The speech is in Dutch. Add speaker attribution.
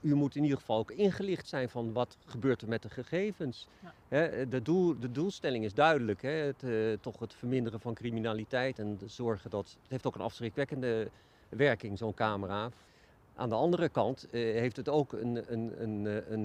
Speaker 1: u moet in ieder geval ook ingelicht zijn van wat gebeurt er met de gegevens. De, doel, de doelstelling is duidelijk. Hè, het, eh, toch het verminderen van criminaliteit en zorgen dat... Het heeft ook een afschrikwekkende werking, zo'n camera. Aan de andere kant eh, heeft het ook een, een, een, eh, een